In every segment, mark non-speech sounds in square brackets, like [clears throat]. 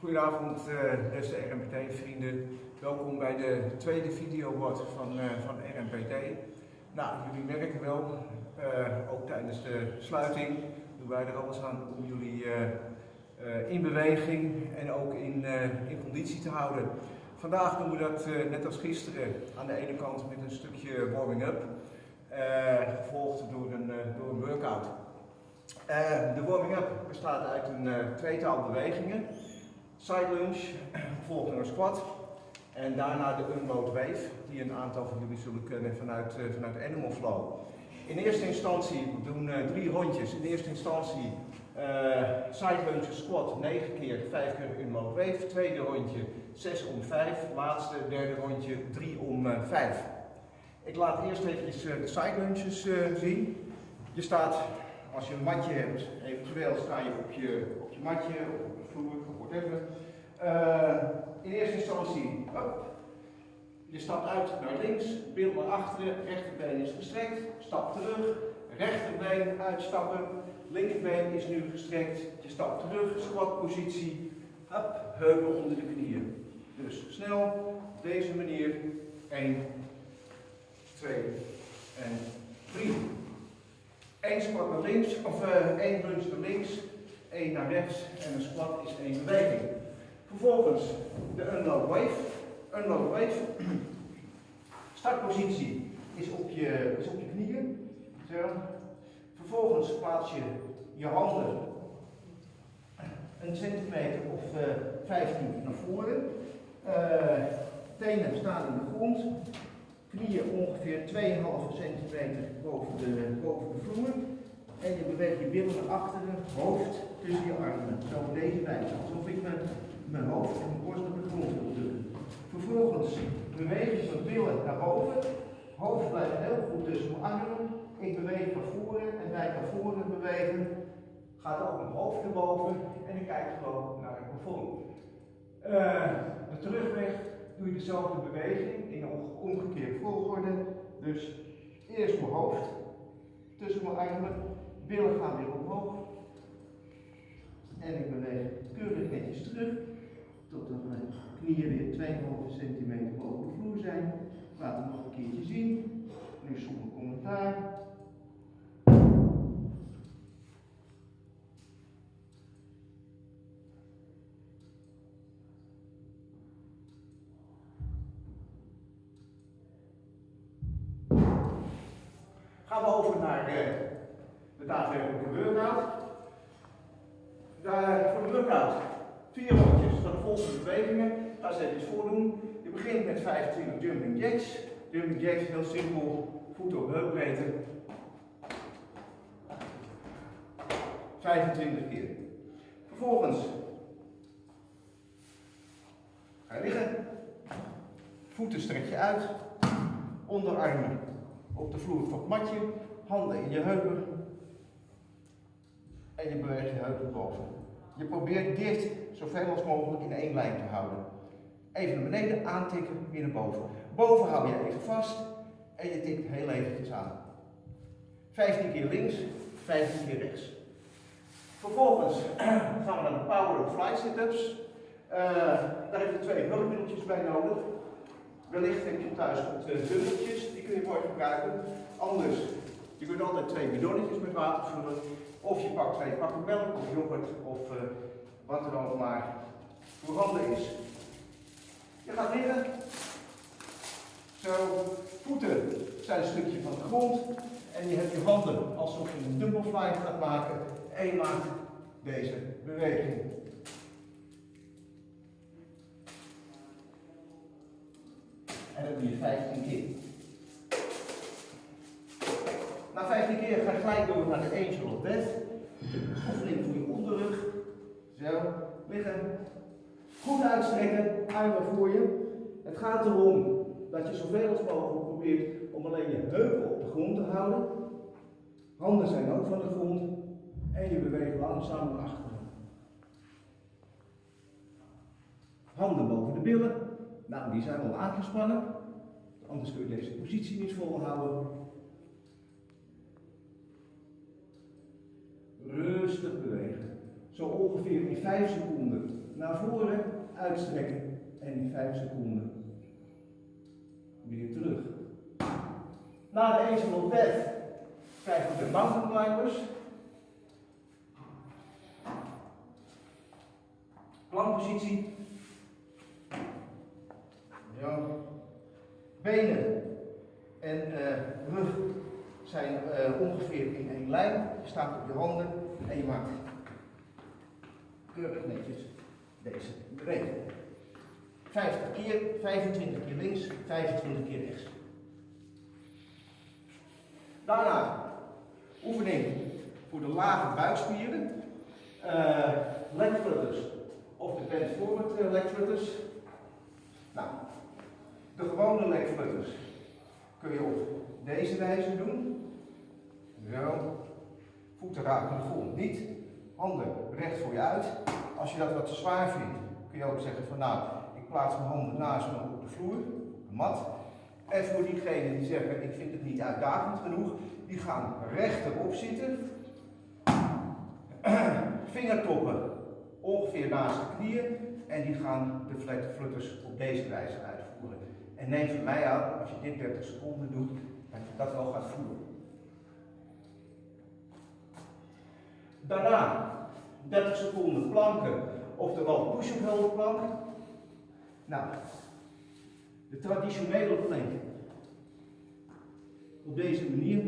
Goedenavond uh, beste RMPT-vrienden. Welkom bij de tweede videobord van, uh, van RMPT. Nou, jullie merken wel, uh, ook tijdens de sluiting doen wij er alles aan om jullie in beweging en ook in, in conditie te houden. Vandaag doen we dat net als gisteren aan de ene kant met een stukje warming-up, gevolgd door een, door een workout. de warming-up bestaat uit een tweetal bewegingen. Side lunge, gevolgd door een squat. En daarna de unload wave, die een aantal van jullie zullen kennen vanuit, uh, vanuit Animal Flow. In eerste instantie, we doen uh, drie rondjes. In eerste instantie uh, side lunge squat 9 keer, 5 keer unload wave. Tweede rondje 6 om 5. Laatste, derde rondje 3 om 5. Ik laat eerst even de side lunges zien. Je staat, als je een matje hebt, eventueel sta je op je, op je matje, Uh, in eerste instantie, hop, je stapt uit naar links, beeld naar achteren, rechterbeen is gestrekt, stap terug, rechterbeen uitstappen, linkerbeen is nu gestrekt, je stapt terug, squatpositie, hop, heupen onder de knieën. Dus snel, op deze manier, 1, 2 en 3. Eén squat naar links, of uh, één lunge naar links, 1 naar rechts en een squat is één beweging. Vervolgens de unload wave. Wave. [clears throat] Startpositie is op je, is op je knieën. Zo. Vervolgens plaats je je handen een centimeter of uh, eh, 15 naar voren. Uh, tenen staan in de grond. Knieën ongeveer 2,5 centimeter boven de, boven de vloer. En je beweegt je billen naar achteren, hoofd tussen je armen. Zo op deze wijze. Alsof ik mijn, mijn hoofd en mijn borst op de grond wil drukken. Vervolgens beweeg ik mijn billen naar boven. Hoofd blijft heel goed tussen mijn armen. Ik beweeg naar voren en bij naar voren bewegen gaat ook mijn hoofd naar boven en ik kijk gewoon naar het plafond. Uh, de terugweg doe je dezelfde beweging in omgekeerde volgorde. Dus eerst mijn hoofd tussen mijn armen, billen gaan weer omhoog. En ik beweeg keurig netjes terug, totdat mijn knieën weer 2,5 centimeter boven de vloer zijn. Laat het nog een keertje zien. Nu zonder commentaar. Gaan we over naar de daadwerkelijke workout. Daar, voor de workout vier rondjes van de volgende bewegingen. Ga ze even voordoen. Je begint met 25 jumping jacks. Jumping jacks heel simpel, voeten op heupbreedte. 25 keer. Vervolgens ga je liggen. Voeten strek je uit. Onderarmen op de vloer van het matje. Handen in je heupen en je beweegt je heupen boven. Je probeert dit zoveel als mogelijk in één lijn te houden. Even naar beneden aantikken, weer naar boven. Boven hou je even vast en je tikt heel eventjes aan. 15 keer links, 15 keer rechts. Vervolgens [clears throat] gaan we naar de power and fly sit-ups. Uh, daar heb je twee hulpmiddeltjes bij nodig. Wellicht heb je thuis wat uh, die kun je mooi gebruiken. Anders, je kunt altijd twee bidonnetjes met water vullen. Of je pakt twee pakken melk of yoghurt of uh, wat er dan maar voorhanden is. Je gaat liggen. Zo, voeten zijn een stukje van de grond. En je hebt je handen alsof je een dumbbell fly gaat maken. En je maakt deze beweging. En dat doe je 15 keer. 15 keer ga gelijk door naar de Angel of Death. Oefening voor je onderrug. Zo, liggen. Goed uitstrekken, armen voor je. Het gaat erom dat je zoveel als mogelijk probeert om alleen je heupen op de grond te houden. Handen zijn ook van de grond. En je beweegt langzaam naar achteren. Handen boven de billen. Nou, die zijn al aangespannen. Anders kun je deze positie niet volhouden. Zo ongeveer in 5 seconden naar voren, uitstrekken en in 5 seconden weer terug. Na de Angel of Death krijgen we de mountain climbers. Plankpositie. Ja. Benen en uh, rug zijn uh, ongeveer in één lijn. Je staat op je handen en je maakt keurig netjes deze beweging. 50 keer, 25 keer links, 25 keer rechts. Daarna oefening voor de lage buikspieren. Uh, leg flutters of de bent forward uh, leg flutters. Nou, de gewone leg flutters kun je op deze wijze doen. Zo. Voeten raken de grond niet. Handen recht voor je uit. Als je dat wat te zwaar vindt, kun je ook zeggen van nou, ik plaats mijn handen naast me op de vloer, de mat. En voor diegenen die zeggen, ik vind het niet uitdagend genoeg, die gaan rechterop zitten. [clears throat] Vingertoppen ongeveer naast de knieën. En die gaan de flutters op deze wijze uitvoeren. En neem van mij aan, als je dit 30 seconden doet, dat je dat wel gaat voelen. Daarna 30 seconden planken, oftewel push-up plank. Nou, de traditionele plank. Op deze manier,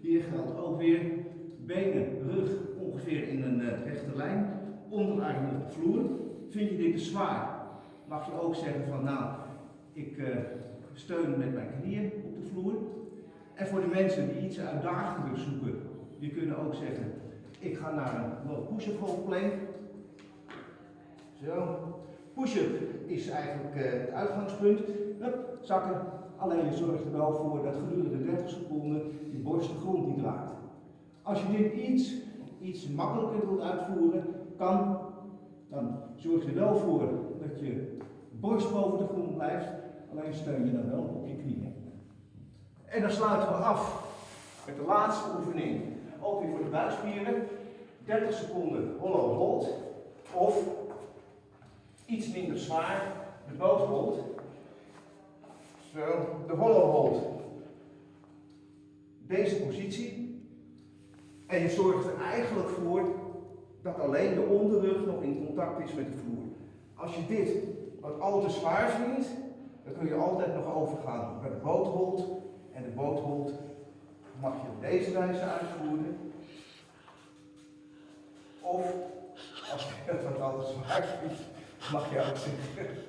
hier geldt ook weer benen, rug ongeveer in een uh, rechte lijn, onderarm op de vloer. Vind je dit te zwaar, mag je ook zeggen van nou, ik uh, steun met mijn knieën op de vloer. En voor de mensen die iets uitdagender zoeken, die kunnen ook zeggen, ik ga naar een push-up plank. Zo. Push-up is eigenlijk uh, het uitgangspunt. Hup, zakken. Alleen je zorgt er wel voor dat gedurende 30 seconden je borst de grond niet raakt. Als je dit iets, iets makkelijker wilt uitvoeren, kan, dan zorg je er wel voor dat je borst boven de grond blijft. Alleen steun je dan wel op je knieën. En dan sluiten we af met de laatste oefening. Ook weer voor de buikspieren. 30 seconden hollow hold. Of iets minder zwaar, de boot hold. Zo, de hollow hold. Deze positie. En je zorgt er eigenlijk voor dat alleen de onderrug nog in contact is met de vloer. Als je dit wat al te zwaar vindt, dan kun je altijd nog overgaan bij de boothold. En de boothold mag je op deze wijze uitvoeren. Of, als je het wat zwaar vindt, mag je ook zeggen.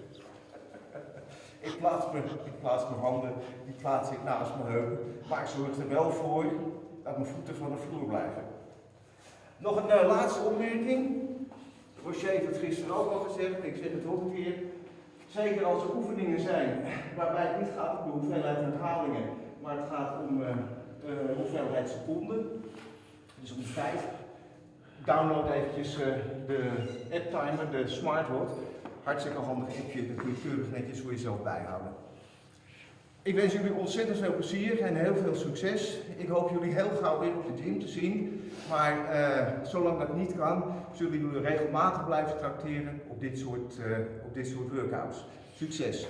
ik, plaats mijn, ik plaats mijn handen, die plaats ik naast mijn heupen. Maar ik zorg er wel voor dat mijn voeten van de vloer blijven. Nog een uh, laatste opmerking. Rocher heeft het gisteren ook al gezegd, ik zeg het ook een keer. Zeker als er oefeningen zijn waarbij het niet gaat om de hoeveelheid herhalingen, maar het gaat om uh, uh, hoeveelheid seconden, dus om tijd. Download eventjes uh, de app timer, de smartwatch. Hartstikke handig appje, dat kun je keurig netjes voor jezelf bijhouden. Ik wens jullie ontzettend veel plezier en heel veel succes. Ik hoop jullie heel gauw weer op de gym te zien. Maar uh, zolang dat niet kan, zullen jullie regelmatig blijven tracteren op dit soort, op dit soort workouts. Succes!